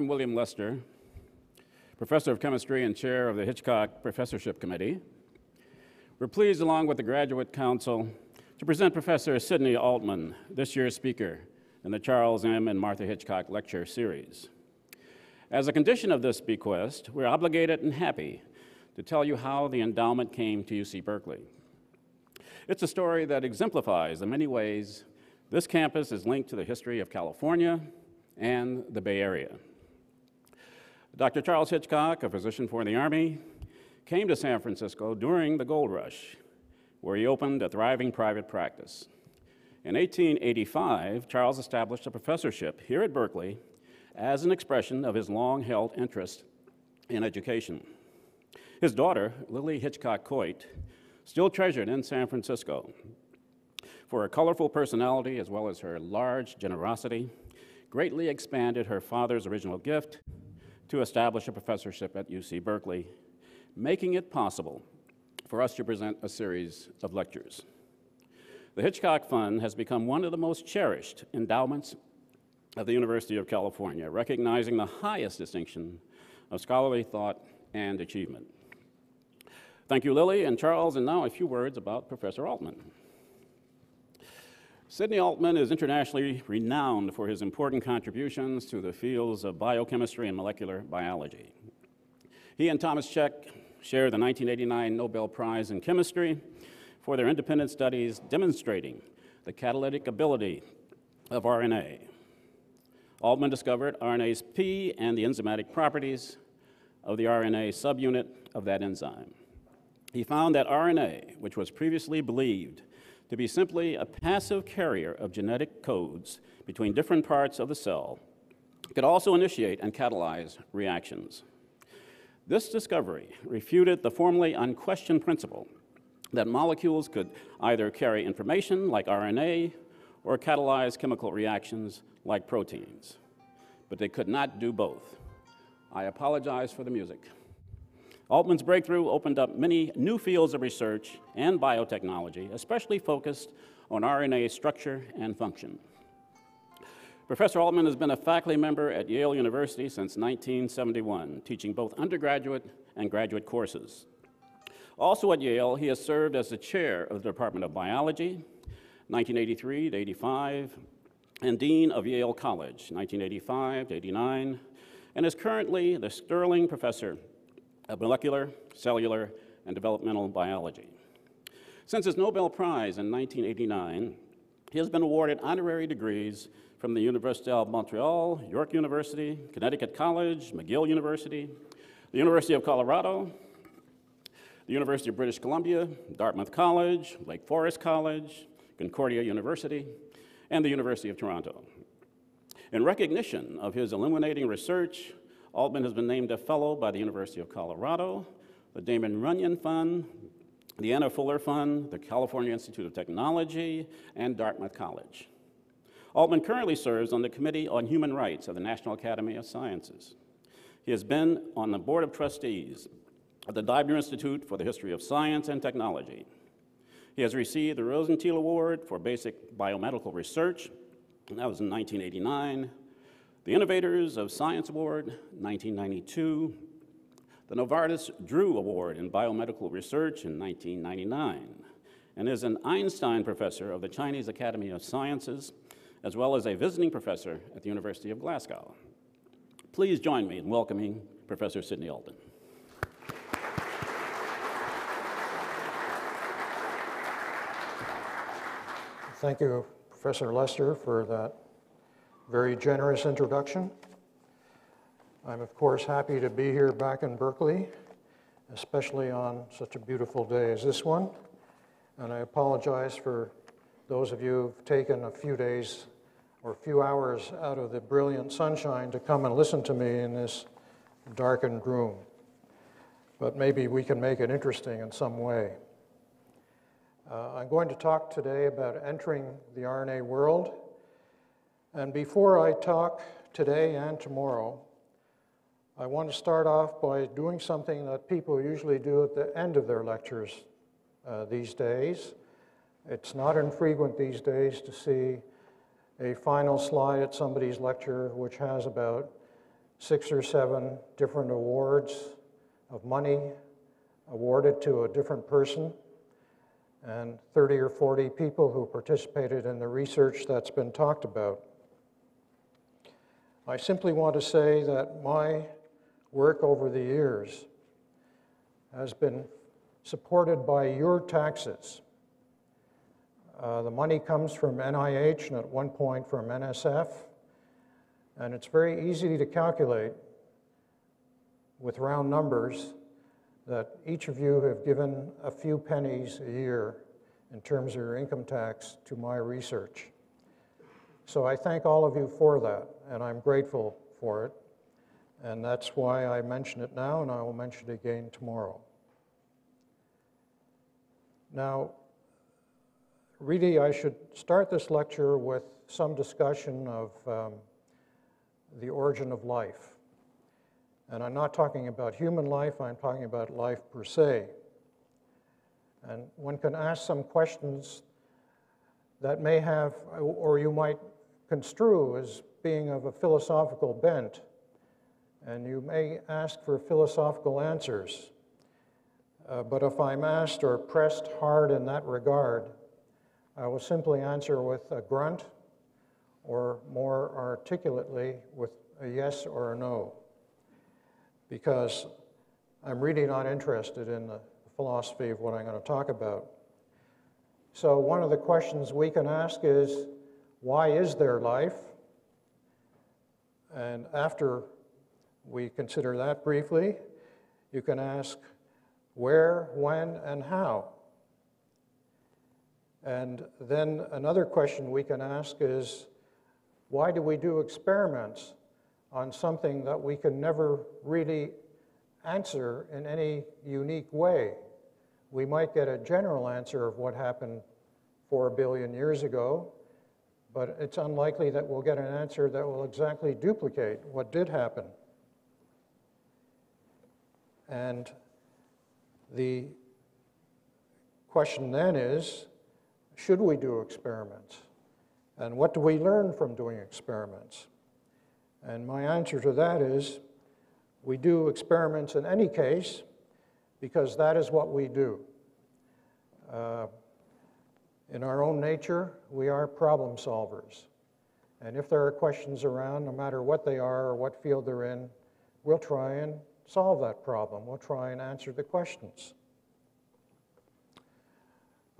I'm William Lester, professor of chemistry and chair of the Hitchcock Professorship Committee. We're pleased, along with the Graduate Council, to present Professor Sidney Altman, this year's speaker in the Charles M. and Martha Hitchcock Lecture Series. As a condition of this bequest, we're obligated and happy to tell you how the endowment came to UC Berkeley. It's a story that exemplifies the many ways this campus is linked to the history of California and the Bay Area. Dr. Charles Hitchcock, a physician for the Army, came to San Francisco during the gold rush, where he opened a thriving private practice. In 1885, Charles established a professorship here at Berkeley as an expression of his long held interest in education. His daughter, Lily Hitchcock Coit, still treasured in San Francisco for her colorful personality as well as her large generosity greatly expanded her father's original gift to establish a professorship at UC Berkeley, making it possible for us to present a series of lectures. The Hitchcock Fund has become one of the most cherished endowments of the University of California, recognizing the highest distinction of scholarly thought and achievement. Thank you, Lily and Charles, and now a few words about Professor Altman. Sidney Altman is internationally renowned for his important contributions to the fields of biochemistry and molecular biology. He and Thomas Cech shared the 1989 Nobel Prize in Chemistry for their independent studies demonstrating the catalytic ability of RNA. Altman discovered RNase P and the enzymatic properties of the RNA subunit of that enzyme. He found that RNA, which was previously believed to be simply a passive carrier of genetic codes between different parts of the cell, could also initiate and catalyze reactions. This discovery refuted the formerly unquestioned principle that molecules could either carry information, like RNA, or catalyze chemical reactions, like proteins. But they could not do both. I apologize for the music. Altman's breakthrough opened up many new fields of research and biotechnology, especially focused on RNA structure and function. Professor Altman has been a faculty member at Yale University since 1971, teaching both undergraduate and graduate courses. Also at Yale, he has served as the chair of the Department of Biology, 1983 to 85, and dean of Yale College, 1985 to 89, and is currently the Sterling Professor of molecular, cellular, and developmental biology. Since his Nobel Prize in 1989, he has been awarded honorary degrees from the University of Montreal, York University, Connecticut College, McGill University, the University of Colorado, the University of British Columbia, Dartmouth College, Lake Forest College, Concordia University, and the University of Toronto. In recognition of his illuminating research Altman has been named a fellow by the University of Colorado, the Damon Runyon Fund, the Anna Fuller Fund, the California Institute of Technology, and Dartmouth College. Altman currently serves on the Committee on Human Rights of the National Academy of Sciences. He has been on the Board of Trustees of the Dibner Institute for the History of Science and Technology. He has received the Rosenstiel Award for Basic Biomedical Research, and that was in 1989, the Innovators of Science Award, 1992, the Novartis Drew Award in Biomedical Research in 1999, and is an Einstein Professor of the Chinese Academy of Sciences, as well as a visiting professor at the University of Glasgow. Please join me in welcoming Professor Sidney Altman. Thank you, Professor Lester, for that very generous introduction. I'm, of course, happy to be here back in Berkeley, especially on such a beautiful day as this one. And I apologize for those of you who've taken a few days or a few hours out of the brilliant sunshine to come and listen to me in this darkened room. But maybe we can make it interesting in some way. Uh, I'm going to talk today about entering the RNA world. And before I talk today and tomorrow, I want to start off by doing something that people usually do at the end of their lectures uh, these days. It's not infrequent these days to see a final slide at somebody's lecture which has about six or seven different awards of money awarded to a different person and 30 or 40 people who participated in the research that's been talked about. I simply want to say that my work over the years has been supported by your taxes. Uh, the money comes from NIH and at one point from NSF, and it's very easy to calculate with round numbers that each of you have given a few pennies a year in terms of your income tax to my research. So I thank all of you for that, and I'm grateful for it. And that's why I mention it now, and I will mention it again tomorrow. Now, really, I should start this lecture with some discussion of um, the origin of life. And I'm not talking about human life, I'm talking about life per se. And one can ask some questions that may have, or you might construe as being of a philosophical bent and you may ask for philosophical answers. Uh, but if I'm asked or pressed hard in that regard, I will simply answer with a grunt or more articulately with a yes or a no, because I'm really not interested in the philosophy of what I'm going to talk about. So, one of the questions we can ask is why is there life? And after we consider that briefly. You can ask where, when, and how. And then another question we can ask is why do we do experiments on something that we can never really answer in any unique way? We might get a general answer of what happened four billion years ago, but it's unlikely that we'll get an answer that will exactly duplicate what did happen. And the question then is, should we do experiments? And what do we learn from doing experiments? And my answer to that is, we do experiments in any case because that is what we do. Uh, in our own nature, we are problem solvers. And if there are questions around, no matter what they are or what field they're in, we'll try and solve that problem. We'll try and answer the questions.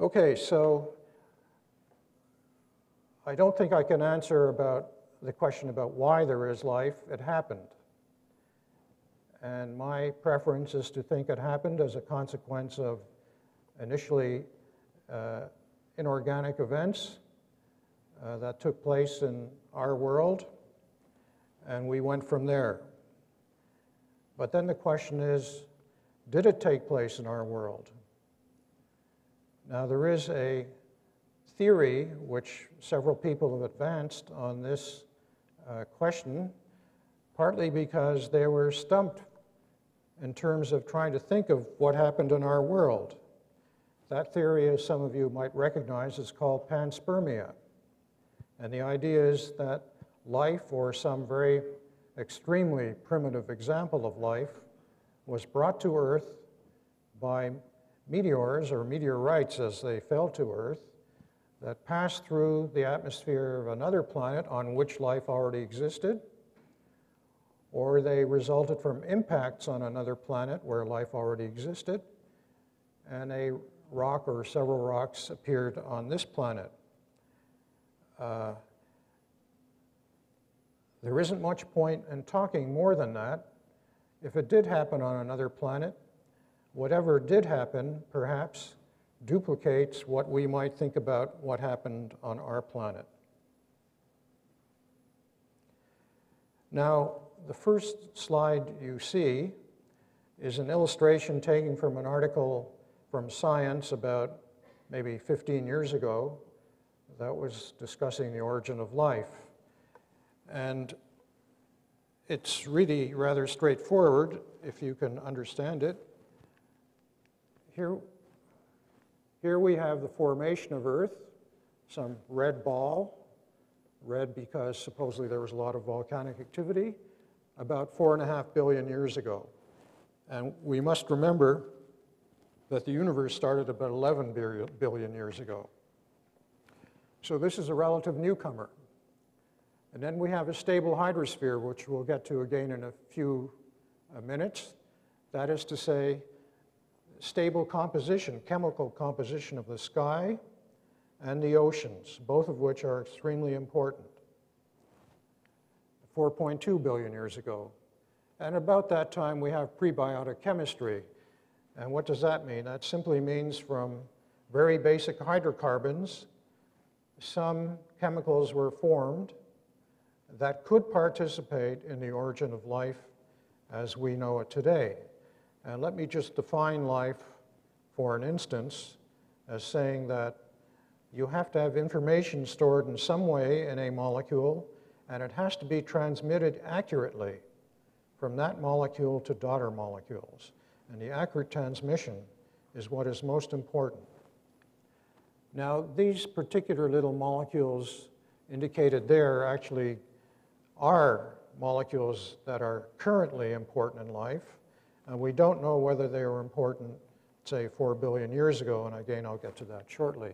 Okay, so I don't think I can answer about the question about why there is life. It happened. And my preference is to think it happened as a consequence of initially uh, inorganic events uh, that took place in our world, and we went from there. But then the question is, did it take place in our world? Now, there is a theory which several people have advanced on this uh, question, partly because they were stumped in terms of trying to think of what happened in our world. That theory, as some of you might recognize, is called panspermia. And the idea is that life, or some very extremely primitive example of life was brought to Earth by meteors or meteorites as they fell to Earth that passed through the atmosphere of another planet on which life already existed, or they resulted from impacts on another planet where life already existed, and a rock or several rocks appeared on this planet. Uh, There isn't much point in talking more than that. If it did happen on another planet, whatever did happen perhaps duplicates what we might think about what happened on our planet. Now, the first slide you see is an illustration taken from an article from Science about maybe 15 years ago that was discussing the origin of life. And it's really rather straightforward if you can understand it. Here, here we have the formation of Earth, some red ball, red because supposedly there was a lot of volcanic activity, about four and a half billion years ago. And we must remember that the universe started about 11 billion years ago. So this is a relative newcomer. And then we have a stable hydrosphere, which we'll get to again in a few uh, minutes. That is to say, stable composition, chemical composition of the sky and the oceans, both of which are extremely important. 4.2 billion years ago. And about that time, we have prebiotic chemistry. And what does that mean? That simply means from very basic hydrocarbons, some chemicals were formed that could participate in the origin of life as we know it today. And let me just define life for an instance as saying that you have to have information stored in some way in a molecule, and it has to be transmitted accurately from that molecule to daughter molecules. And the accurate transmission is what is most important. Now, these particular little molecules indicated there actually are molecules that are currently important in life, and we don't know whether they were important, say, 4 billion years ago, and again, I'll get to that shortly.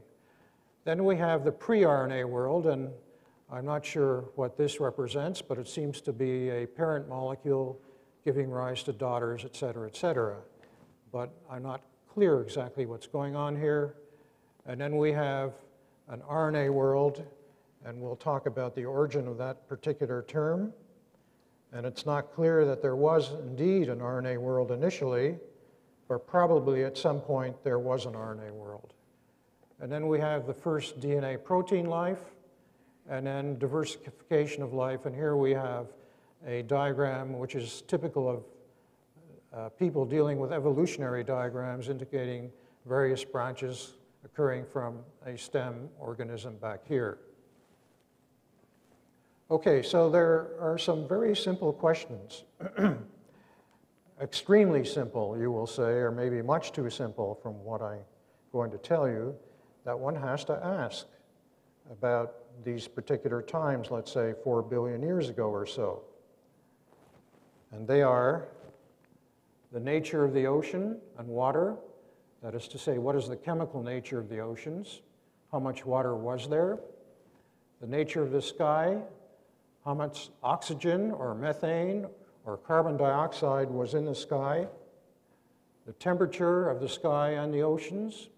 Then we have the pre-RNA world, and I'm not sure what this represents, but it seems to be a parent molecule giving rise to daughters, et cetera, et cetera. But I'm not clear exactly what's going on here. And then we have an RNA world, and we'll talk about the origin of that particular term. And it's not clear that there was indeed an RNA world initially, but probably at some point there was an RNA world. And then we have the first DNA protein life, and then diversification of life. And here we have a diagram which is typical of uh, people dealing with evolutionary diagrams indicating various branches occurring from a stem organism back here. Okay, so there are some very simple questions. Extremely simple, you will say, or maybe much too simple from what I'm going to tell you, that one has to ask about these particular times, let's say four billion years ago or so. And they are the nature of the ocean and water, that is to say, what is the chemical nature of the oceans? How much water was there? The nature of the sky, how much oxygen or methane or carbon dioxide was in the sky, the temperature of the sky and the oceans,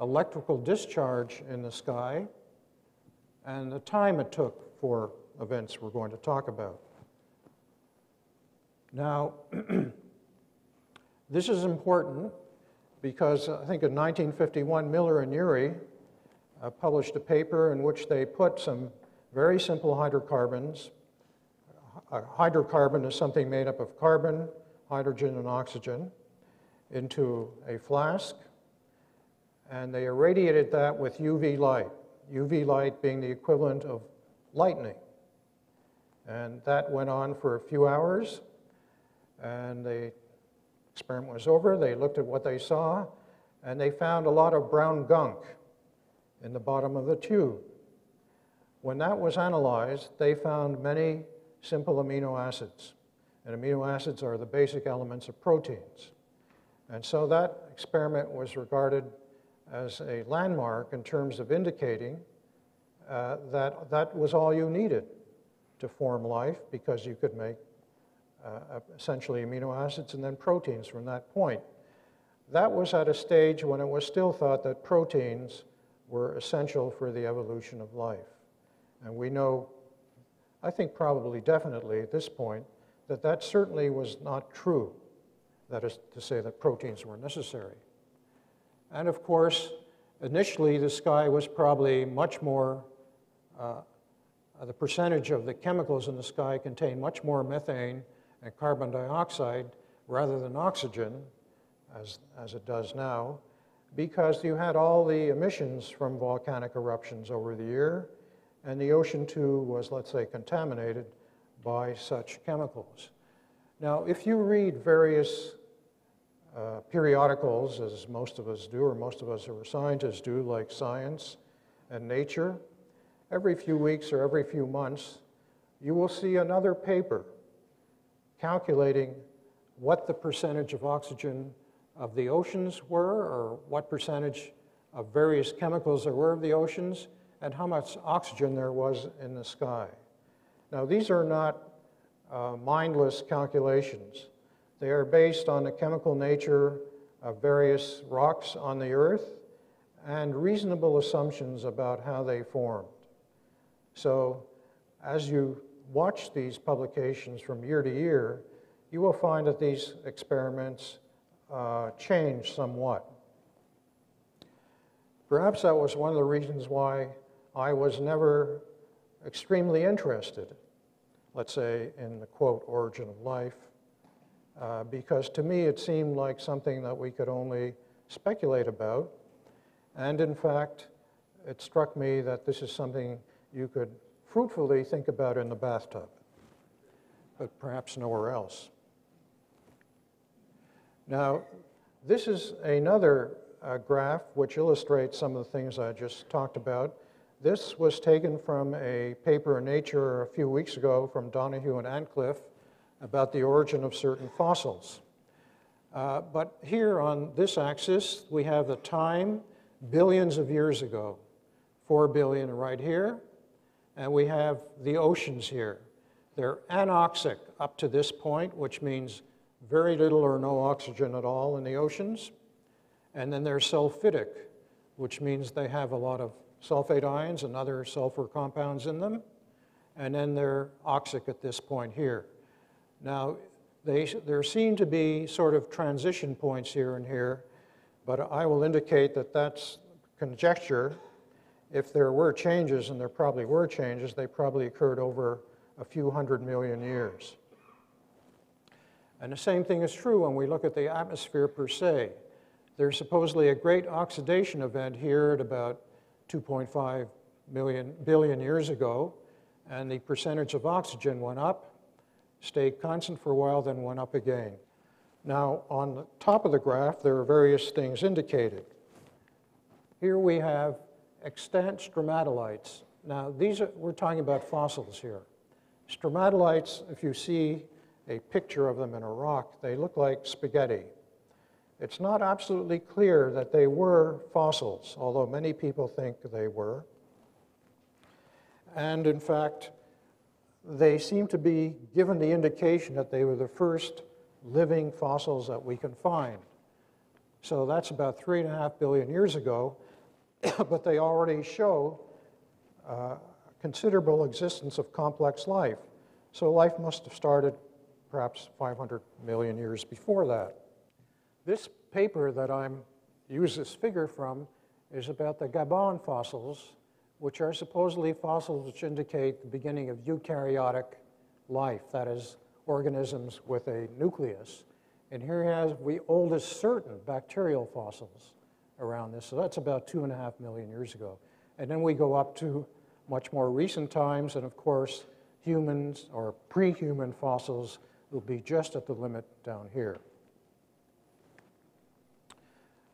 electrical discharge in the sky, and the time it took for events we're going to talk about. Now, this is important because I think in 1951, Miller and Urey uh, published a paper in which they put some very simple hydrocarbons. A hydrocarbon is something made up of carbon, hydrogen, and oxygen into a flask, and they irradiated that with UV light, UV light being the equivalent of lightning. And that went on for a few hours, and the experiment was over. They looked at what they saw, and they found a lot of brown gunk in the bottom of the tube. When that was analyzed, they found many simple amino acids. And amino acids are the basic elements of proteins. And so that experiment was regarded as a landmark in terms of indicating uh, that that was all you needed to form life because you could make uh, essentially amino acids and then proteins from that point. That was at a stage when it was still thought that proteins were essential for the evolution of life. And we know I think probably definitely at this point that that certainly was not true. That is to say that proteins were necessary. And of course, initially the sky was probably much more, uh, the percentage of the chemicals in the sky contained much more methane and carbon dioxide rather than oxygen, as, as it does now, because you had all the emissions from volcanic eruptions over the year, and the ocean too was, let's say, contaminated by such chemicals. Now, if you read various uh, periodicals, as most of us do, or most of us who are scientists do, like Science and Nature, every few weeks or every few months, you will see another paper calculating what the percentage of oxygen of the oceans were, or what percentage of various chemicals there were of the oceans, and how much oxygen there was in the sky. Now, these are not uh, mindless calculations. They are based on the chemical nature of various rocks on the Earth and reasonable assumptions about how they formed. So, as you watch these publications from year to year, you will find that these experiments uh, change somewhat. Perhaps that was one of the reasons why I was never extremely interested, let's say, in the quote, origin of life, uh, because to me it seemed like something that we could only speculate about. And in fact, it struck me that this is something you could fruitfully think about in the bathtub, but perhaps nowhere else. Now, this is another uh, graph which illustrates some of the things I just talked about. This was taken from a paper in Nature a few weeks ago from Donoghue and Antcliffe about the origin of certain fossils. Uh, but here on this axis, we have the time billions of years ago, 4 billion right here, and we have the oceans here. They're anoxic up to this point, which means very little or no oxygen at all in the oceans. And then they're sulfidic, which means they have a lot of sulfate ions and other sulfur compounds in them. And then they're oxic at this point here. Now, they, there seem to be sort of transition points here and here, but I will indicate that that's conjecture. If there were changes, and there probably were changes, they probably occurred over a few hundred million years. And the same thing is true when we look at the atmosphere per se. There's supposedly a great oxidation event here at about 2.5 million, billion years ago, and the percentage of oxygen went up, stayed constant for a while, then went up again. Now, on the top of the graph, there are various things indicated. Here we have extant stromatolites. Now, these are, we're talking about fossils here. Stromatolites, if you see a picture of them in a rock, they look like spaghetti. It's not absolutely clear that they were fossils, although many people think they were. And in fact, they seem to be given the indication that they were the first living fossils that we can find. So that's about three and a half billion years ago, but they already show uh, considerable existence of complex life. So life must have started perhaps 500 million years before that. This paper that I'm use this figure from is about the Gabon fossils, which are supposedly fossils which indicate the beginning of eukaryotic life, that is, organisms with a nucleus. And here he has the oldest certain bacterial fossils around this, so that's about two and a half million years ago. And then we go up to much more recent times, and of course, humans or pre-human fossils will be just at the limit down here.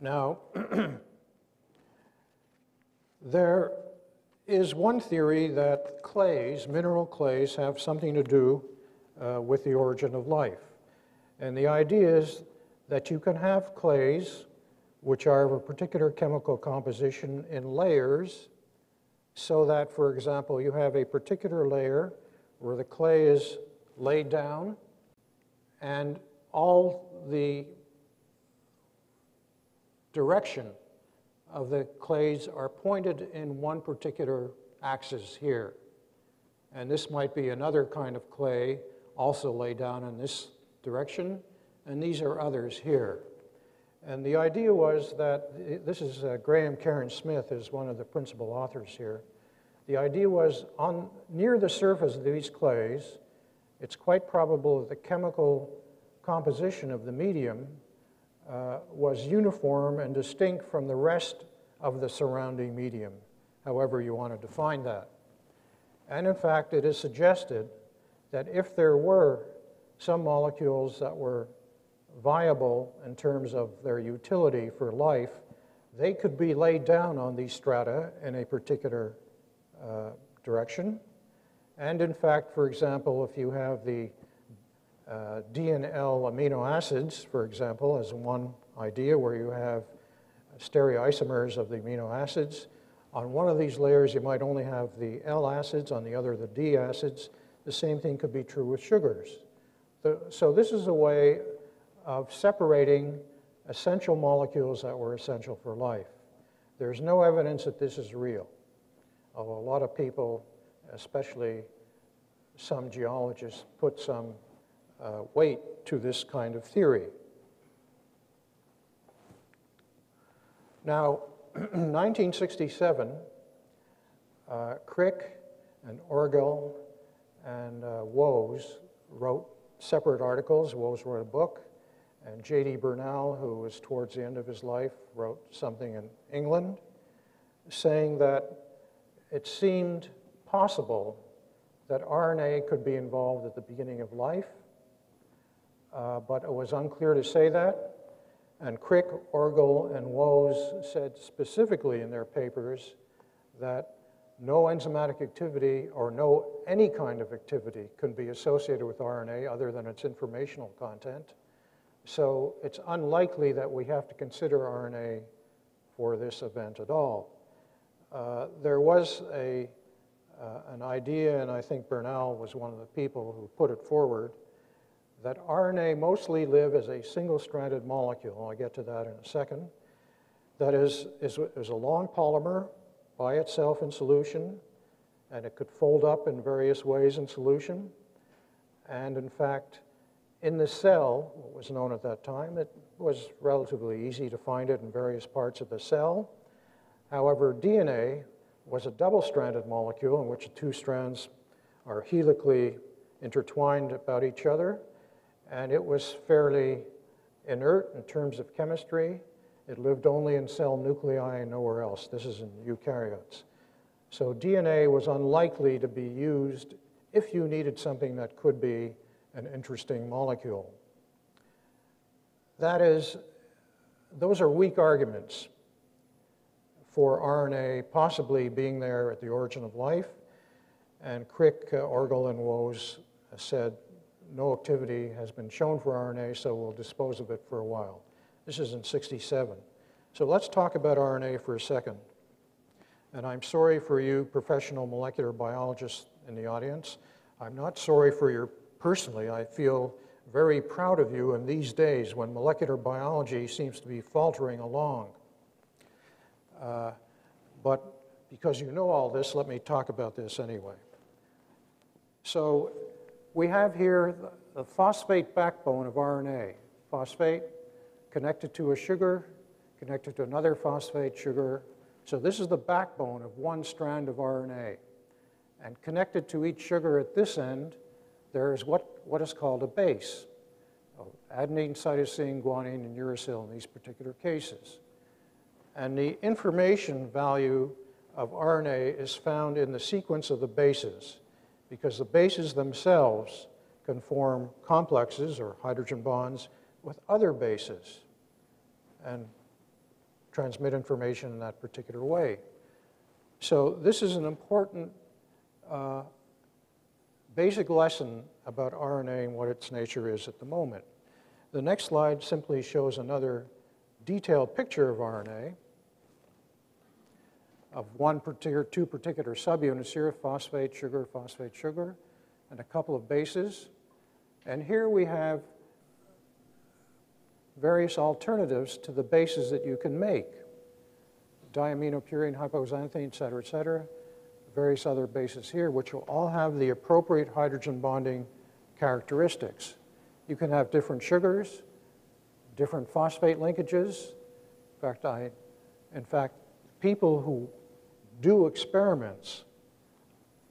Now, there is one theory that clays, mineral clays, have something to do uh, with the origin of life. And the idea is that you can have clays, which are of a particular chemical composition, in layers, so that, for example, you have a particular layer where the clay is laid down, and all the direction of the clays are pointed in one particular axis here. And this might be another kind of clay also laid down in this direction, and these are others here. And the idea was that this is uh, Graham Cairns-Smith is one of the principal authors here. The idea was on near the surface of these clays, it's quite probable that the chemical composition of the medium uh, was uniform and distinct from the rest of the surrounding medium, however you want to define that. And in fact, it is suggested that if there were some molecules that were viable in terms of their utility for life, they could be laid down on these strata in a particular uh, direction. And in fact, for example, if you have the uh, D and L amino acids, for example, as one idea where you have stereoisomers of the amino acids, on one of these layers you might only have the L acids, on the other the D acids. The same thing could be true with sugars. The, so this is a way of separating essential molecules that were essential for life. There's no evidence that this is real. Although a lot of people, especially some geologists, put some uh, weight to this kind of theory. Now, 1967, uh, Crick and Orgel and uh, wrote separate articles. Woese wrote a book, and J.D. Bernal, who was towards the end of his life, wrote something in England saying that it seemed possible that RNA could be involved at the beginning of life, uh, but it was unclear to say that. And Crick, Orgel, and Woese said specifically in their papers that no enzymatic activity or no any kind of activity can be associated with RNA other than its informational content. So it's unlikely that we have to consider RNA for this event at all. Uh, there was a, uh, an idea, and I think Bernal was one of the people who put it forward, that RNA mostly live as a single-stranded molecule. I'll get to that in a second. That is, is, is a long polymer by itself in solution, and it could fold up in various ways in solution. And in fact, in the cell, what was known at that time, it was relatively easy to find it in various parts of the cell. However, DNA was a double-stranded molecule in which the two strands are helically intertwined about each other, and it was fairly inert in terms of chemistry. It lived only in cell nuclei and nowhere else. This is in eukaryotes. So DNA was unlikely to be used if you needed something that could be an interesting molecule. That is, those are weak arguments for RNA possibly being there at the origin of life. And Crick, uh, Orgel, and Woese said no activity has been shown for RNA, so we'll dispose of it for a while. This is in 67. So let's talk about RNA for a second. And I'm sorry for you professional molecular biologists in the audience. I'm not sorry for you personally. I feel very proud of you in these days when molecular biology seems to be faltering along. Uh, but because you know all this, let me talk about this anyway. So we have here the, the phosphate backbone of RNA. Phosphate connected to a sugar, connected to another phosphate sugar. So this is the backbone of one strand of RNA. And connected to each sugar at this end, there is what, what is called a base. adenine, cytosine, guanine, and uracil in these particular cases. And the information value of RNA is found in the sequence of the bases because the bases themselves can form complexes or hydrogen bonds with other bases and transmit information in that particular way. So this is an important uh, basic lesson about RNA and what its nature is at the moment. The next slide simply shows another detailed picture of RNA of one particular, two particular subunits here, phosphate, sugar, phosphate, sugar, and a couple of bases. And here we have various alternatives to the bases that you can make. Diaminopurine, hypoxanthine, et cetera, et cetera. Various other bases here, which will all have the appropriate hydrogen bonding characteristics. You can have different sugars, different phosphate linkages. In fact, I, in fact, people who do experiments,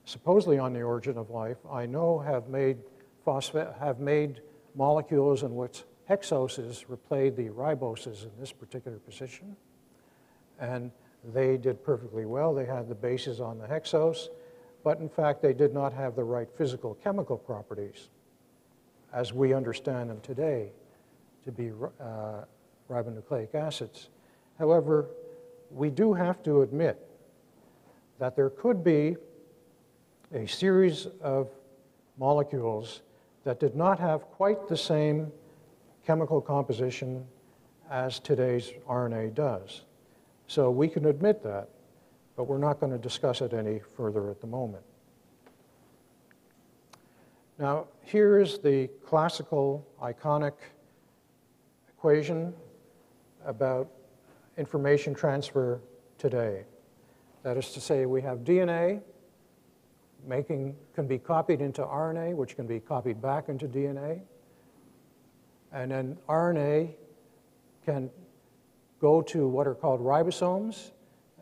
supposedly on the origin of life, I know have made phosphate, have made molecules in which hexoses replaced the riboses in this particular position. And they did perfectly well. They had the bases on the hexose, but in fact, they did not have the right physical chemical properties as we understand them today to be uh, ribonucleic acids. However, we do have to admit that there could be a series of molecules that did not have quite the same chemical composition as today's RNA does. So we can admit that, but we're not going to discuss it any further at the moment. Now, here is the classical iconic equation about information transfer today. That is to say, we have DNA making, can be copied into RNA, which can be copied back into DNA. And then RNA can go to what are called ribosomes,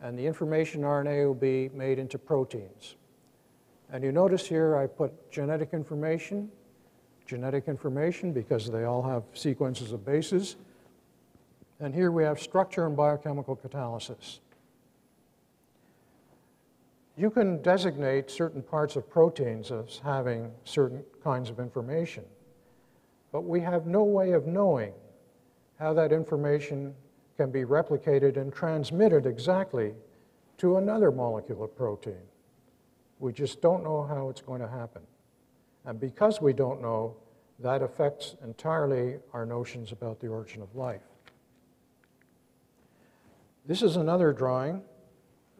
and the information RNA will be made into proteins. And you notice here I put genetic information, genetic information because they all have sequences of bases. And here we have structure and biochemical catalysis. You can designate certain parts of proteins as having certain kinds of information, but we have no way of knowing how that information can be replicated and transmitted exactly to another molecule of protein. We just don't know how it's going to happen. And because we don't know, that affects entirely our notions about the origin of life. This is another drawing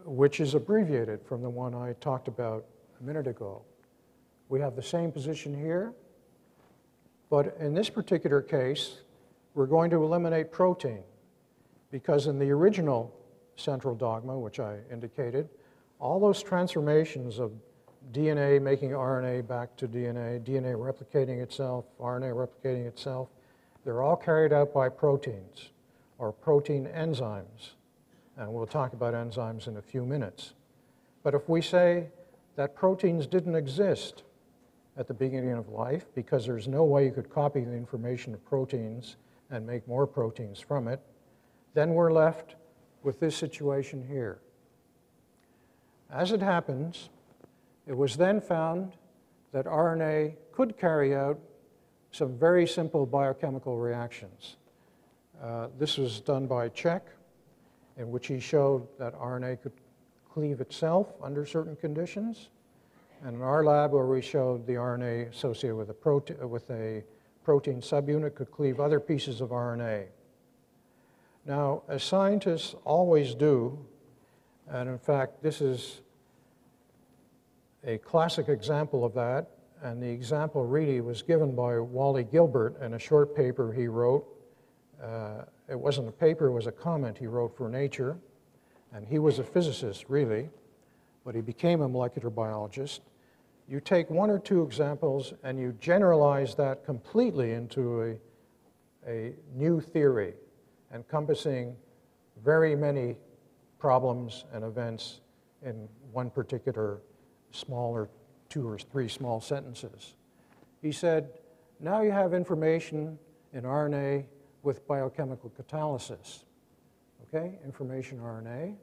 which is abbreviated from the one I talked about a minute ago. We have the same position here, but in this particular case, we're going to eliminate protein because in the original central dogma, which I indicated, all those transformations of DNA making RNA back to DNA, DNA replicating itself, RNA replicating itself, they're all carried out by proteins or protein enzymes. And we'll talk about enzymes in a few minutes. But if we say that proteins didn't exist at the beginning of life because there's no way you could copy the information of proteins and make more proteins from it, then we're left with this situation here. As it happens, it was then found that RNA could carry out some very simple biochemical reactions. Uh, this was done by Cech, in which he showed that RNA could cleave itself under certain conditions. And in our lab, where we showed the RNA associated with a, prote with a protein subunit could cleave other pieces of RNA. Now, as scientists always do, and in fact, this is a classic example of that, and the example really was given by Wally Gilbert in a short paper he wrote. Uh, it wasn't a paper, it was a comment he wrote for Nature, and he was a physicist, really, but he became a molecular biologist. You take one or two examples and you generalize that completely into a, a new theory encompassing very many problems and events in one particular smaller two or three small sentences. He said, now you have information in RNA with biochemical catalysis, okay, information RNA.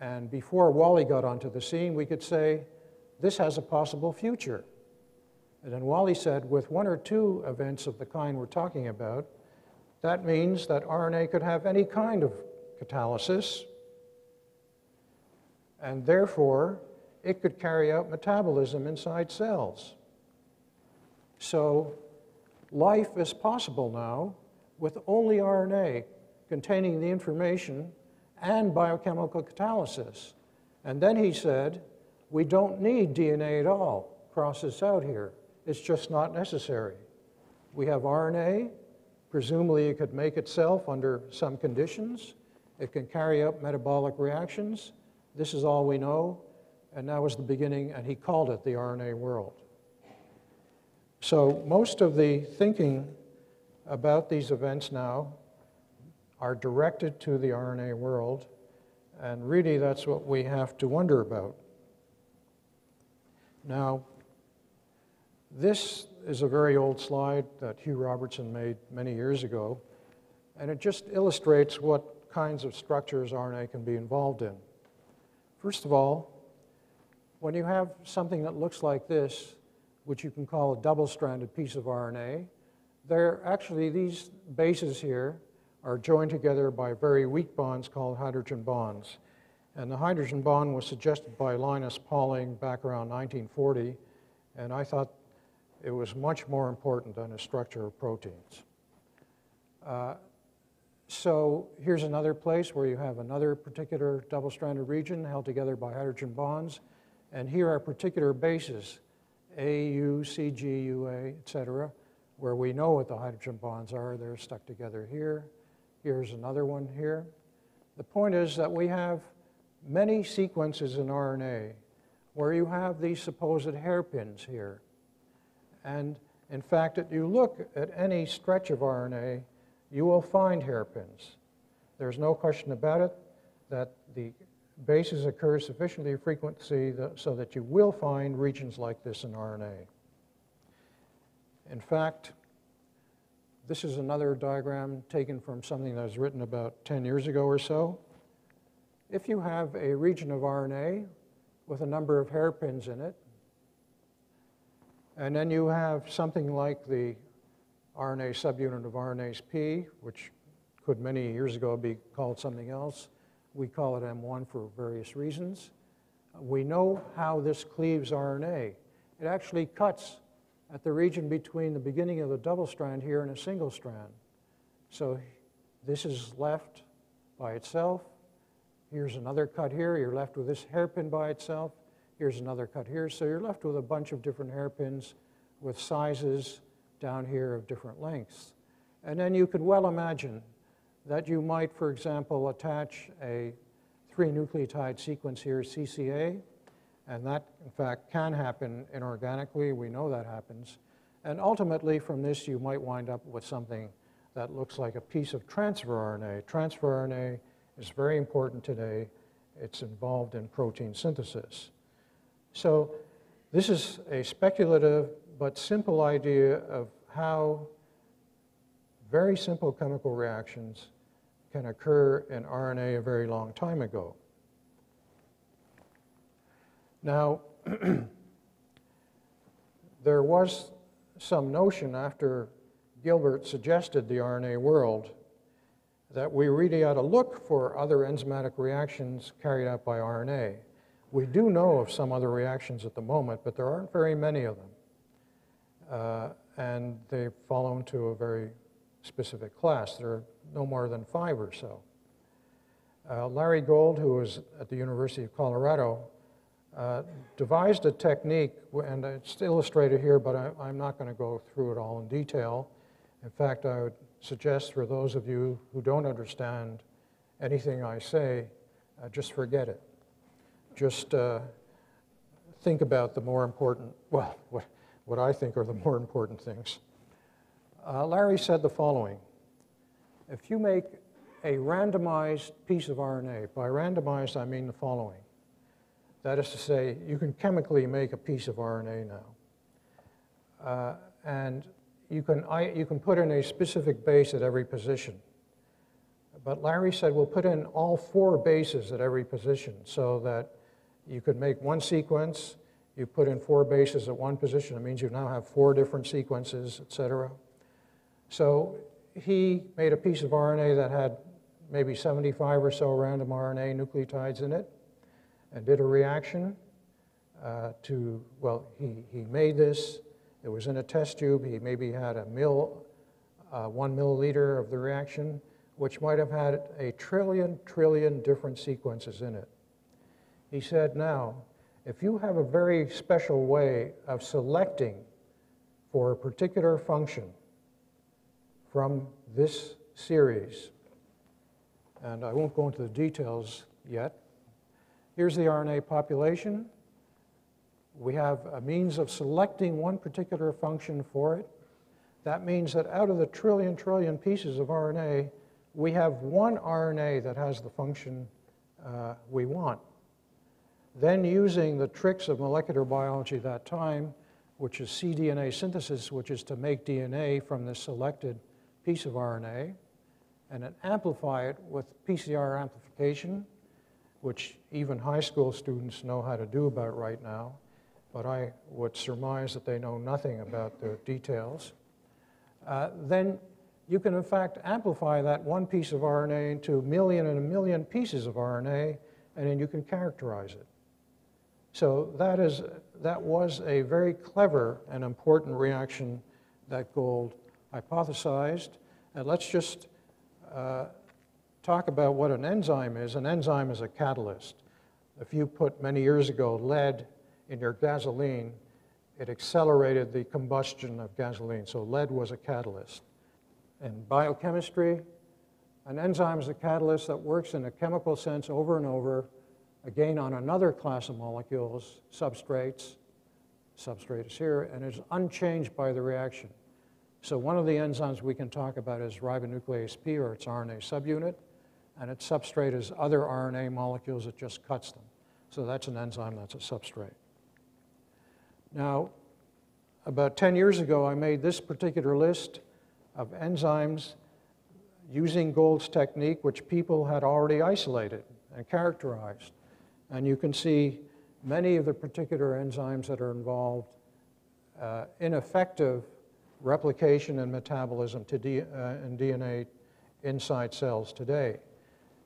And before Wally got onto the scene, we could say, this has a possible future. And then Wally said, with one or two events of the kind we're talking about, that means that RNA could have any kind of catalysis, and therefore it could carry out metabolism inside cells. So life is possible now with only RNA containing the information and biochemical catalysis. And then he said, we don't need DNA at all. Cross this out here. It's just not necessary. We have RNA. Presumably, it could make itself under some conditions. It can carry out metabolic reactions. This is all we know. and that was the beginning, and he called it the RNA world. So most of the thinking about these events now are directed to the RNA world, and really that's what we have to wonder about. Now, this is a very old slide that Hugh Robertson made many years ago, and it just illustrates what kinds of structures RNA can be involved in. First of all, when you have something that looks like this, which you can call a double-stranded piece of RNA, there actually these bases here are joined together by very weak bonds called hydrogen bonds. And the hydrogen bond was suggested by Linus Pauling back around 1940, and I thought it was much more important than the structure of proteins. Uh, so here's another place where you have another particular double-stranded region held together by hydrogen bonds, and here are particular bases, A, U, C, G, U, A, et cetera, where we know what the hydrogen bonds are. They're stuck together here. Here's another one here. The point is that we have many sequences in RNA where you have these supposed hairpins here. And in fact, if you look at any stretch of RNA, you will find hairpins. There's no question about it that the bases occur sufficiently frequently so that you will find regions like this in RNA. In fact, this is another diagram taken from something that was written about 10 years ago or so. If you have a region of RNA with a number of hairpins in it, and then you have something like the RNA subunit of RNase P, which could many years ago be called something else. We call it M1 for various reasons. We know how this cleaves RNA. It actually cuts at the region between the beginning of the double strand here and a single strand. So this is left by itself. Here's another cut here. You're left with this hairpin by itself. Here's another cut here. So you're left with a bunch of different hairpins with sizes down here of different lengths. And then you could well imagine that you might, for example, attach a three nucleotide sequence here, CCA, and that, in fact, can happen inorganically. We know that happens. And ultimately, from this, you might wind up with something that looks like a piece of transfer RNA. Transfer RNA is very important today. It's involved in protein synthesis. So this is a speculative but simple idea of how very simple chemical reactions can occur in RNA a very long time ago. Now, there was some notion after Gilbert suggested the RNA world that we really ought to look for other enzymatic reactions carried out by RNA. We do know of some other reactions at the moment, but there aren't very many of them. Uh, and they fall into a very specific class. There are no more than five or so. Uh, Larry Gold, who was at the University of Colorado, uh, devised a technique, and it's illustrated here, but I, am not going to go through it all in detail. In fact, I would suggest for those of you who don't understand anything I say, uh, just forget it. Just uh, think about the more important, well, what, what I think are the more important things. Uh, Larry said the following If you make a randomized piece of RNA, by randomized I mean the following that is to say, you can chemically make a piece of RNA now. Uh, and you can, I, you can put in a specific base at every position. But Larry said, we'll put in all four bases at every position so that you could make one sequence, you put in four bases at one position. It means you now have four different sequences, et cetera. So he made a piece of RNA that had maybe 75 or so random RNA nucleotides in it and did a reaction uh, to, well, he, he made this. It was in a test tube. He maybe had a mill, uh, one milliliter of the reaction, which might have had a trillion, trillion different sequences in it. He said, now, if you have a very special way of selecting for a particular function from this series, and I won't go into the details yet, Here's the RNA population. We have a means of selecting one particular function for it. That means that out of the trillion trillion pieces of RNA, we have one RNA that has the function uh, we want. Then using the tricks of molecular biology at that time, which is cDNA synthesis, which is to make DNA from this selected piece of RNA, and then amplify it with PCR amplification, which even high school students know how to do about right now, but I would surmise that they know nothing about the details. Uh, then you can in fact amplify that one piece of RNA into a million and a million pieces of RNA, and then you can characterize it. So that, is, that was a very clever and important reaction that Gold hypothesized. And let's just uh, talk about what an enzyme is. An enzyme is a catalyst. If you put many years ago lead in your gasoline, it accelerated the combustion of gasoline. So lead was a catalyst. In biochemistry, an enzyme is a catalyst that works in a chemical sense over and over again on another class of molecules, substrates, substrate is here, and is unchanged by the reaction. So one of the enzymes we can talk about is ribonuclease P, or its RNA subunit, and its substrate is other RNA molecules, it just cuts them. So that's an enzyme, that's a substrate. Now, about 10 years ago, I made this particular list of enzymes using Gold's technique, which people had already isolated and characterized. And you can see many of the particular enzymes that are involved uh, ineffective replication and metabolism to D, uh, in DNA inside cells today.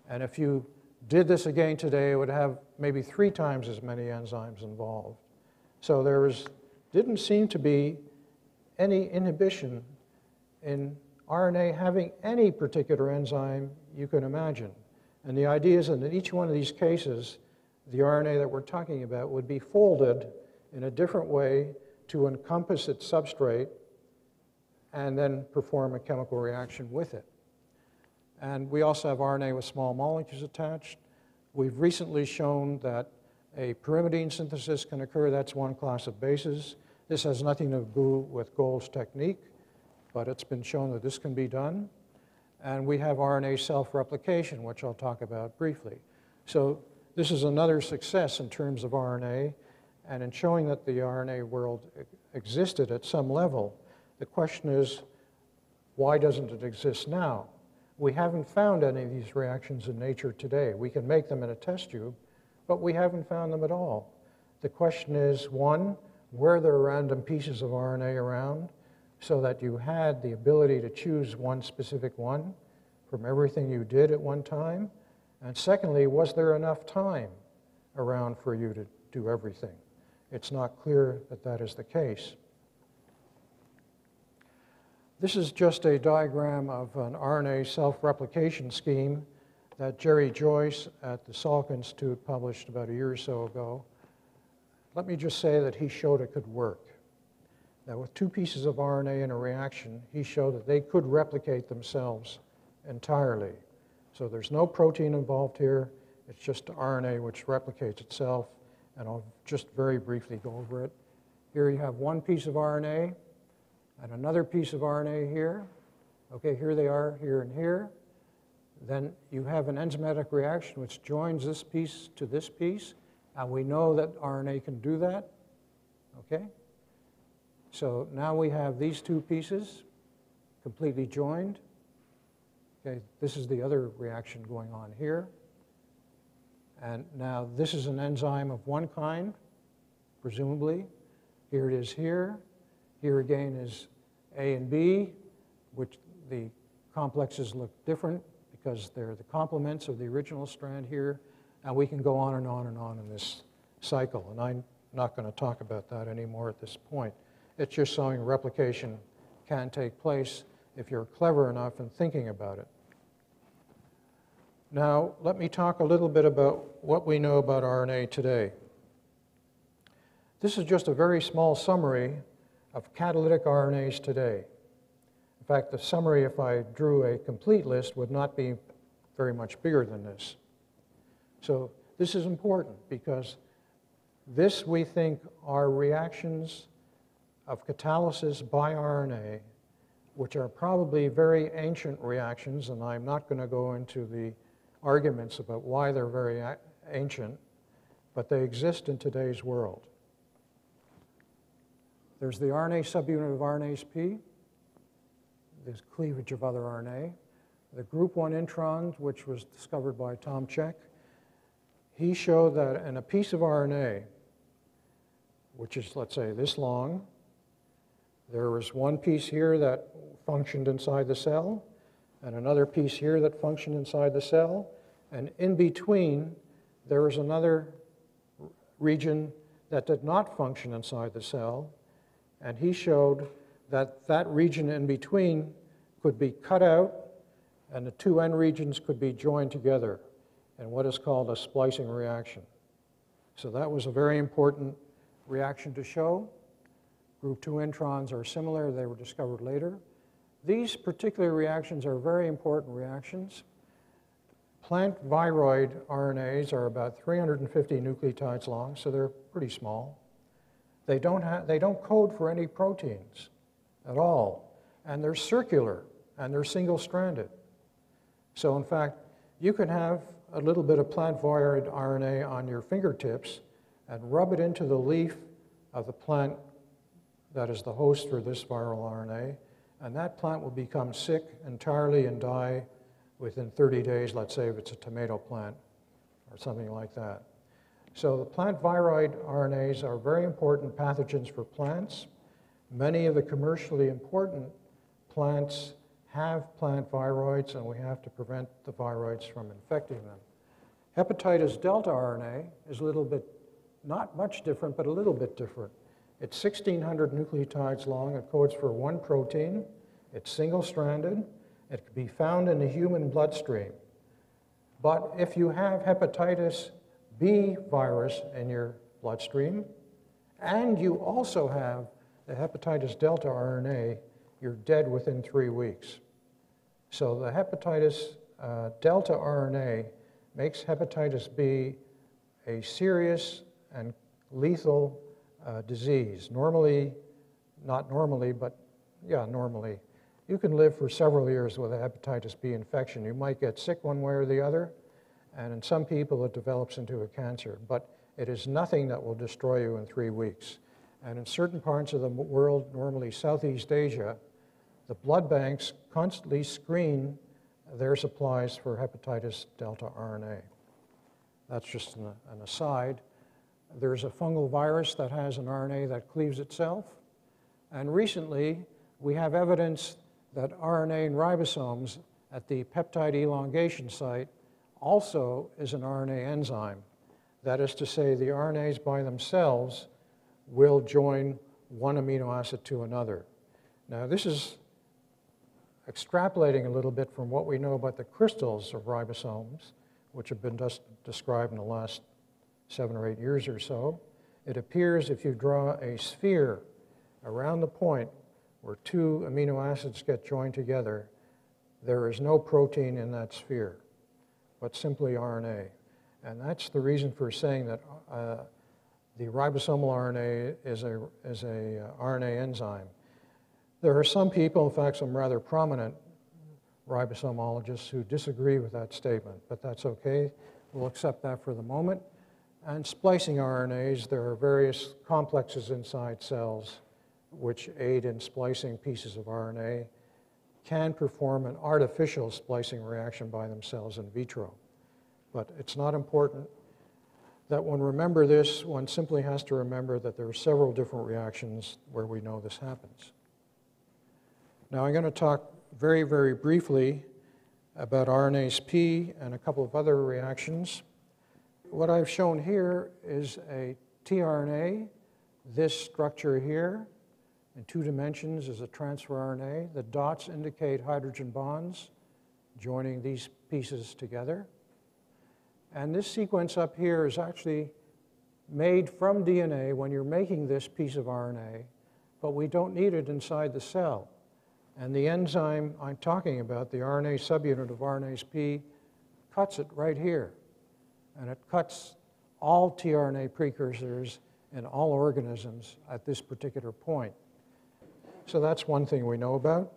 And if you did this again today, it would have maybe three times as many enzymes involved. So there was, didn't seem to be any inhibition in RNA having any particular enzyme you can imagine. And the idea is that in each one of these cases, the RNA that we're talking about would be folded in a different way to encompass its substrate and then perform a chemical reaction with it. And we also have RNA with small molecules attached. We've recently shown that a pyrimidine synthesis can occur. That's one class of bases. This has nothing to do with Gold's technique, but it's been shown that this can be done. And we have RNA self-replication, which I'll talk about briefly. So this is another success in terms of RNA and in showing that the RNA world existed at some level. The question is, why doesn't it exist now? We haven't found any of these reactions in nature today. We can make them in a test tube, but we haven't found them at all. The question is, one, were there random pieces of RNA around so that you had the ability to choose one specific one from everything you did at one time? And secondly, was there enough time around for you to do everything? It's not clear that that is the case. This is just a diagram of an RNA self-replication scheme that Jerry Joyce at the Salk Institute published about a year or so ago. Let me just say that he showed it could work. Now, with two pieces of RNA in a reaction, he showed that they could replicate themselves entirely. So there's no protein involved here. It's just RNA which replicates itself. And I'll just very briefly go over it. Here you have one piece of RNA and another piece of RNA here. Okay, here they are, here and here. Then you have an enzymatic reaction which joins this piece to this piece. And we know that RNA can do that. Okay? So now we have these two pieces completely joined. Okay, this is the other reaction going on here. And now this is an enzyme of one kind, presumably. Here it is here. Here again is A and B, which the complexes look different because they're the complements of the original strand here. And we can go on and on and on in this cycle. And I'm not going to talk about that anymore at this point. It's just showing replication can take place if you're clever enough in thinking about it. Now, let me talk a little bit about what we know about RNA today. This is just a very small summary of catalytic RNAs today. In fact, the summary, if I drew a complete list, would not be very much bigger than this. So this is important because This, we think, are reactions of catalysis by RNA, which are probably very ancient reactions, and I'm not going to go into the arguments about why they're very ancient, but they exist in today's world. There's the RNA subunit of RNase P. There's cleavage of other RNA. The group 1 introns, which was discovered by Tom Cech, he showed that in a piece of RNA, which is, let's say, this long, there was one piece here that functioned inside the cell, and another piece here that functioned inside the cell, and in between, there was another region that did not function inside the cell, and he showed that that region in between could be cut out and the two end regions could be joined together in what is called a splicing reaction. So that was a very important reaction to show. Group 2 introns are similar, they were discovered later. These particular reactions are very important reactions. Plant viroid RNAs are about 350 nucleotides long, so they're pretty small. They don't, they don't code for any proteins at all, and they're circular, and they're single-stranded. So in fact, you can have a little bit of plant viroid RNA on your fingertips and rub it into the leaf of the plant that is the host for this viral RNA, and that plant will become sick entirely and die within 30 days, let's say if it's a tomato plant or something like that. So the plant viroid RNAs are very important pathogens for plants. Many of the commercially important plants have plant viroids, and we have to prevent the viroids from infecting them. Hepatitis delta RNA is a little bit, not much different, but a little bit different. It's 1,600 nucleotides long. It codes for one protein. It's single-stranded. It can be found in the human bloodstream. But if you have hepatitis B virus in your bloodstream, and you also have the hepatitis delta RNA, you're dead within three weeks. So the hepatitis uh, delta RNA makes hepatitis B a serious and lethal uh, disease. Normally, not normally, but yeah, normally, you can live for several years with a hepatitis B infection. You might get sick one way or the other, and in some people it develops into a cancer, but it is nothing that will destroy you in three weeks. And in certain parts of the world, normally Southeast Asia, the blood banks constantly screen their supplies for hepatitis delta RNA. That's just an, an aside. There's a fungal virus that has an RNA that cleaves itself. And recently, we have evidence that RNA in ribosomes at the peptide elongation site also is an RNA enzyme. That is to say, the RNAs by themselves will join one amino acid to another. Now, this is extrapolating a little bit from what we know about the crystals of ribosomes, which have been just described in the last seven or eight years or so. It appears if you draw a sphere around the point where two amino acids get joined together, there is no protein in that sphere but simply RNA. And that's the reason for saying that uh, the ribosomal RNA is a, is a uh, RNA enzyme. There are some people, in fact, some rather prominent ribosomologists who disagree with that statement, but that's okay. We'll accept that for the moment. And splicing RNAs, there are various complexes inside cells which aid in splicing pieces of RNA can perform an artificial splicing reaction by themselves in vitro. But it's not important that one remember this. One simply has to remember that there are several different reactions where we know this happens. Now I'm going to talk very, very briefly about RNase P and a couple of other reactions. What I've shown here is a tRNA. This structure here in two dimensions is a transfer RNA. The dots indicate hydrogen bonds joining these pieces together. And this sequence up here is actually made from DNA when you're making this piece of RNA, but we don't need it inside the cell. And the enzyme I'm talking about, the RNA subunit of RNase P, cuts it right here. And it cuts all tRNA precursors in all organisms at this particular point. So that's one thing we know about.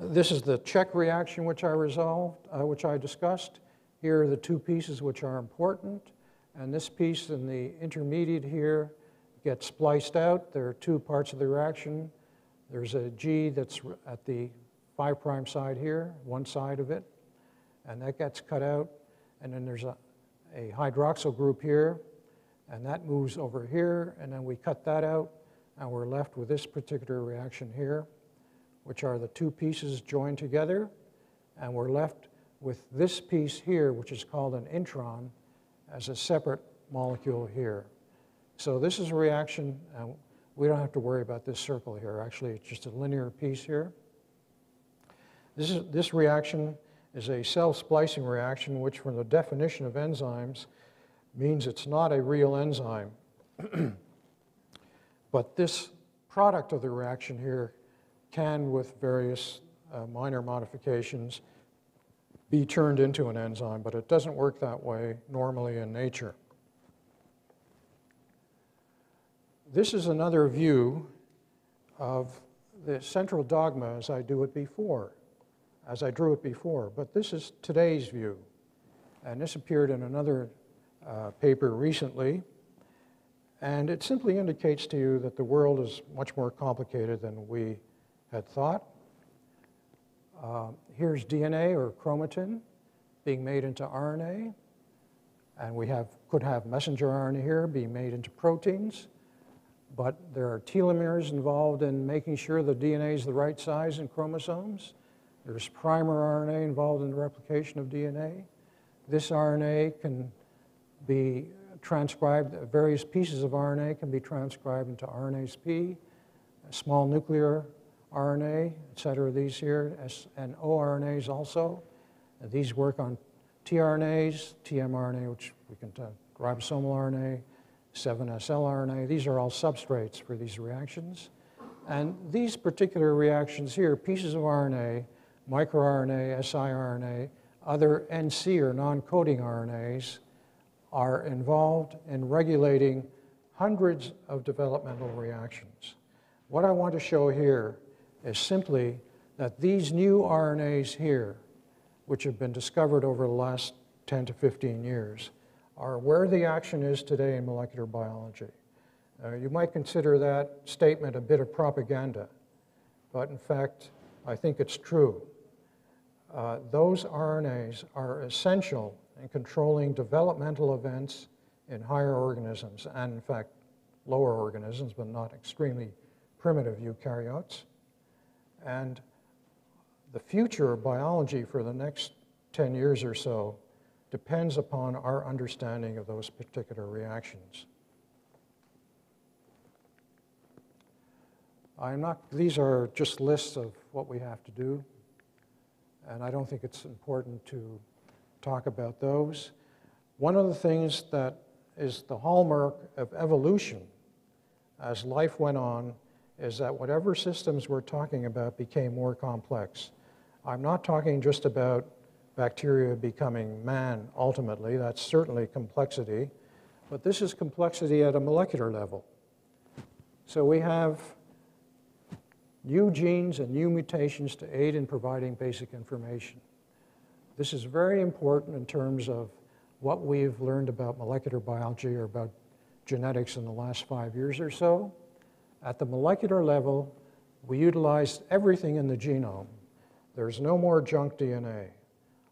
This is the Cech reaction which I resolved, uh, which I discussed. Here are the two pieces which are important. And this piece in the intermediate here gets spliced out. There are two parts of the reaction. There's a G that's at the 5' side here, one side of it, and that gets cut out. And then there's a, a hydroxyl group here, and that moves over here, and then we cut that out, and we're left with this particular reaction here which are the two pieces joined together, and we're left with this piece here, which is called an intron, as a separate molecule here. So this is a reaction, and we don't have to worry about this circle here. Actually, it's just a linear piece here. This, is, this reaction is a self-splicing reaction, which from the definition of enzymes means it's not a real enzyme. but this product of the reaction here can, with various uh, minor modifications, be turned into an enzyme, but it doesn't work that way normally in nature. This is another view of the central dogma as I do it before, as I drew it before, but this is today's view. And this appeared in another uh, paper recently, and it simply indicates to you that the world is much more complicated than we had thought. Uh, here's DNA or chromatin being made into RNA, and we have, could have messenger RNA here being made into proteins, but there are telomeres involved in making sure the DNA is the right size in chromosomes. There's primer RNA involved in the replication of DNA. This RNA can be transcribed, various pieces of RNA can be transcribed into RNase P, small nuclear RNA, et cetera, these here, and oRNAs also. These work on tRNAs, tmRNA, which we can talk, ribosomal RNA, 7SL RNA. These are all substrates for these reactions. And these particular reactions here, pieces of RNA, microRNA, siRNA, other NC or non-coding RNAs, are involved in regulating hundreds of developmental reactions. What I want to show here is simply that these new RNAs here, which have been discovered over the last 10 to 15 years, are where the action is today in molecular biology. Uh, you might consider that statement a bit of propaganda, but in fact, I think it's true. Uh, those RNAs are essential in controlling developmental events in higher organisms, and in fact, lower organisms, but not extremely primitive eukaryotes. And the future of biology for the next 10 years or so depends upon our understanding of those particular reactions. I'm not, these are just lists of what we have to do, and I don't think it's important to talk about those. One of the things that is the hallmark of evolution as life went on is that whatever systems we're talking about became more complex. I'm not talking just about bacteria becoming man ultimately, that's certainly complexity, but this is complexity at a molecular level. So we have new genes and new mutations to aid in providing basic information. This is very important in terms of what we've learned about molecular biology or about genetics in the last five years or so. At the molecular level, we utilized everything in the genome. There's no more junk DNA.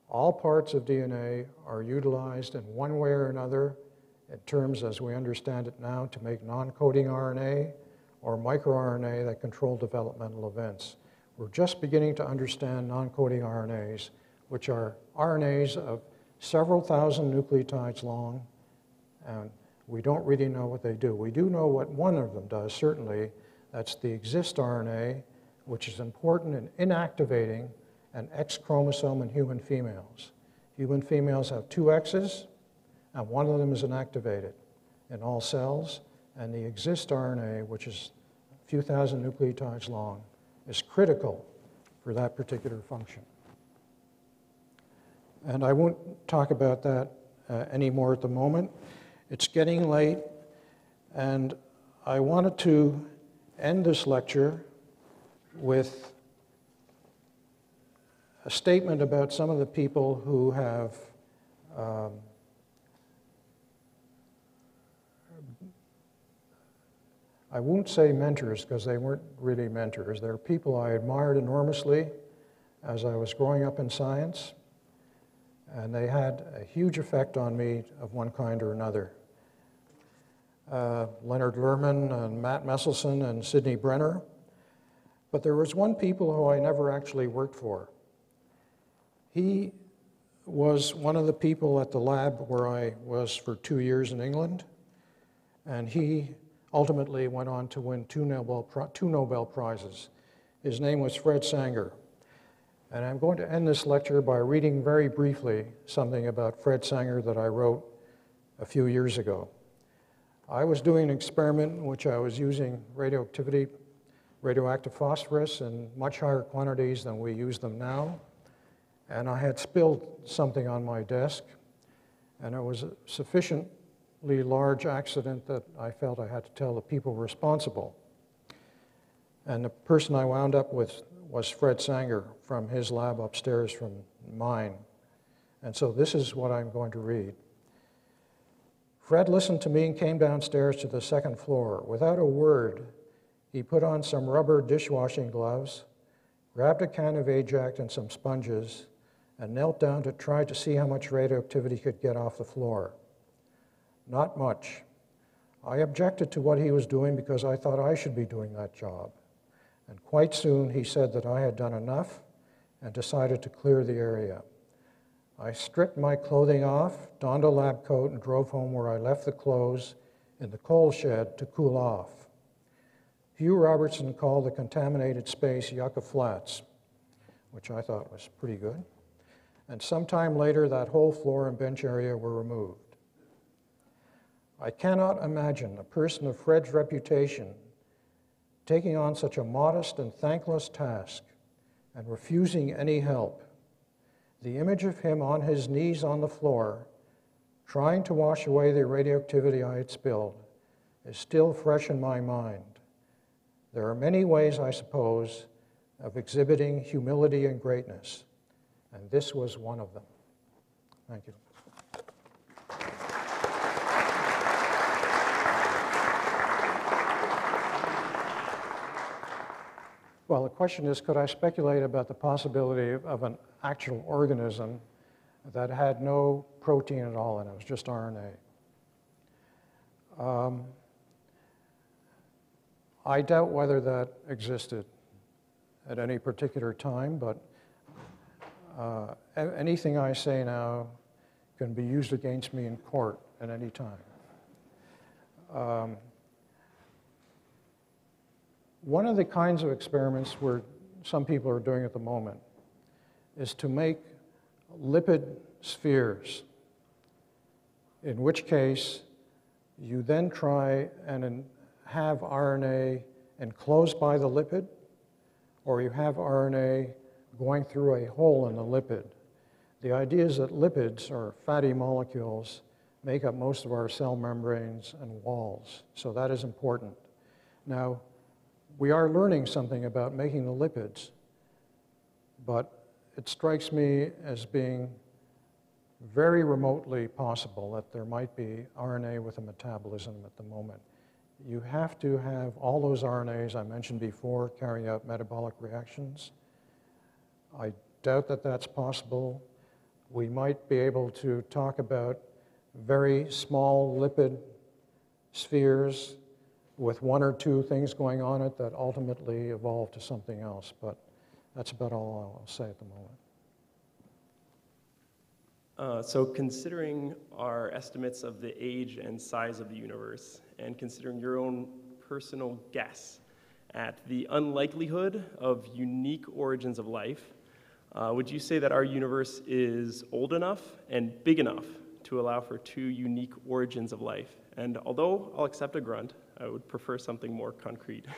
All parts of DNA are utilized in one way or another in terms, as we understand it now, to make non-coding RNA or microRNA that control developmental events. We're just beginning to understand non-coding RNAs, which are RNAs of several thousand nucleotides long and we don't really know what they do. We do know what one of them does, certainly. That's the Xist RNA, which is important in inactivating an X chromosome in human females. Human females have two X's, and one of them is inactivated in all cells. And the Xist RNA, which is few thousand nucleotides long, is critical for that particular function. And I won't talk about that uh, anymore at the moment. It's getting late, and I wanted to end this lecture with a statement about some of the people who have um, I won't say mentors because they weren't really mentors. They're people I admired enormously as I was growing up in science, and they had a huge effect on me of one kind or another. Uh, Leonard Lerman and Matt Meselson and Sidney Brenner. But there was one people who I never actually worked for. He was one of the people at the lab where I was for two years in England, and he ultimately went on to win two Nobel, two Nobel Prizes. His name was Fred Sanger. And I'm going to end this lecture by reading very briefly something about Fred Sanger that I wrote a few years ago. I was doing an experiment in which I was using radioactivity, radioactive phosphorus in much higher quantities than we use them now. And I had spilled something on my desk, and it was a sufficiently large accident that I felt I had to tell the people responsible. And the person I wound up with was Fred Sanger from his lab upstairs from mine. And so this is what I'm going to read. Fred listened to me and came downstairs to the second floor. Without a word, he put on some rubber dishwashing gloves, grabbed a can of Ajax and some sponges, and knelt down to try to see how much radioactivity could get off the floor. Not much. I objected to what he was doing because I thought I should be doing that job. And quite soon he said that I had done enough and decided to clear the area. I stripped my clothing off, donned a lab coat, and drove home where I left the clothes in the coal shed to cool off. Hugh Robertson called the contaminated space Yucca Flats, which I thought was pretty good. And sometime later, that whole floor and bench area were removed. I cannot imagine a person of Fred's reputation taking on such a modest and thankless task and refusing any help the image of him on his knees on the floor, trying to wash away the radioactivity I had spilled, is still fresh in my mind. There are many ways, I suppose, of exhibiting humility and greatness, and this was one of them. Thank you. Well, the question is, could I speculate about the possibility of an actual organism that had no protein at all in it, it was just RNA? Um, I doubt whether that existed at any particular time, but uh, anything I say now can be used against me in court at any time. Um, one of the kinds of experiments where some people are doing at the moment is to make lipid spheres, in which case you then try and have RNA enclosed by the lipid, or you have RNA going through a hole in the lipid. The idea is that lipids, or fatty molecules, make up most of our cell membranes and walls, so that is important. Now, we are learning something about making the lipids, but it strikes me as being very remotely possible that there might be RNA with a metabolism at the moment. You have to have all those RNAs I mentioned before carrying out metabolic reactions. I doubt that that's possible. We might be able to talk about very small lipid spheres with one or two things going on it that ultimately evolved to something else. But that's about all I'll say at the moment. Uh, so considering our estimates of the age and size of the universe, and considering your own personal guess at the unlikelihood of unique origins of life, uh, would you say that our universe is old enough and big enough to allow for two unique origins of life? And although I'll accept a grunt, I would prefer something more concrete.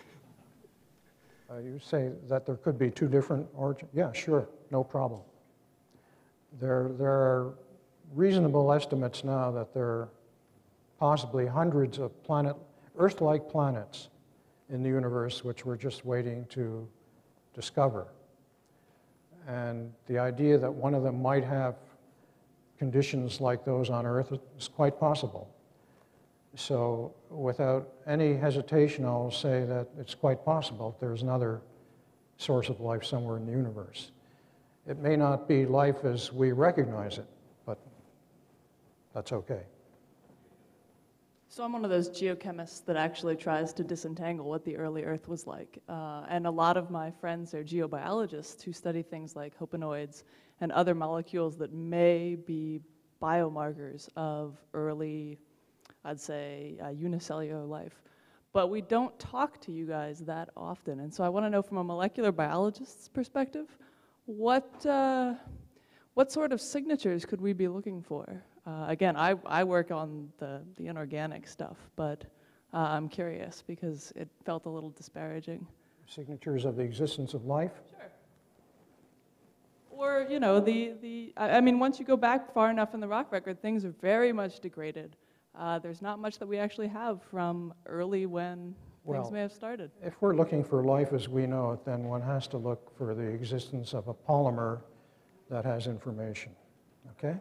Uh, you say that there could be two different origins? Yeah, sure, no problem. There, there are reasonable estimates now that there are possibly hundreds of planet, Earth-like planets in the universe which we're just waiting to discover. And the idea that one of them might have conditions like those on Earth is quite possible. So without any hesitation, I'll say that it's quite possible there's another source of life somewhere in the universe. It may not be life as we recognize it, but that's okay. So I'm one of those geochemists that actually tries to disentangle what the early Earth was like. Uh, and a lot of my friends are geobiologists who study things like hopanoids and other molecules that may be biomarkers of early, I'd say, uh, unicellular life. But we don't talk to you guys that often. And so I want to know from a molecular biologist's perspective, what, uh, what sort of signatures could we be looking for? Uh, again, I, I work on the, the inorganic stuff, but uh, I'm curious because it felt a little disparaging. Signatures of the existence of life? Sure Or, you know, the, the I, I mean, once you go back far enough in the rock record, things are very much degraded. Uh, there's not much that we actually have from early when Well, things may have started. If we're looking for life as we know it, then one has to look for the existence of a polymer that has information, okay?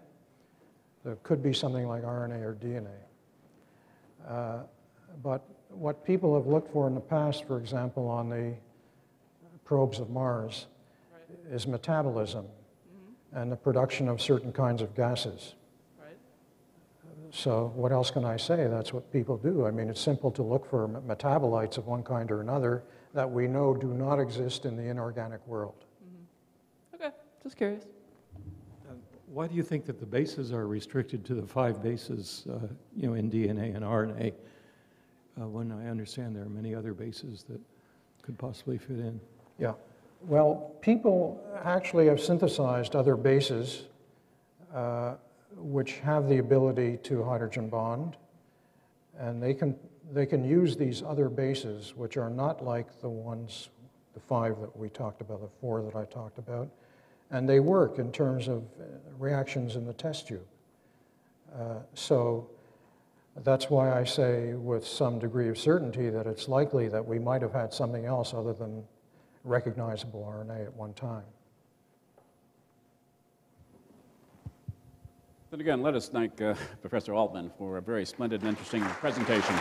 There could be something like RNA or DNA. Uh, But what people have looked for in the past, for example, on the probes of Mars, is metabolism and the production of certain kinds of gases. Right? So what else can I say? That's what people do. I mean, it's simple to look for metabolites of one kind or another that we know do not exist in the inorganic world. Okay, just curious. Why do you think that the bases are restricted to the five bases, uh, you know, in DNA and RNA, uh, when I understand there are many other bases that could possibly fit in? Yeah. Well, people actually have synthesized other bases uh, which have the ability to hydrogen bond, and they can, they can use these other bases, which are not like the ones, the five that we talked about, the four that I talked about, and they work in terms of uh, reactions in the test tube. Uh, so that's why I say with some degree of certainty that it's likely that we might have had something else other than recognizable RNA at one time. Then again, let us thank uh, Professor Altman for a very splendid and interesting presentation.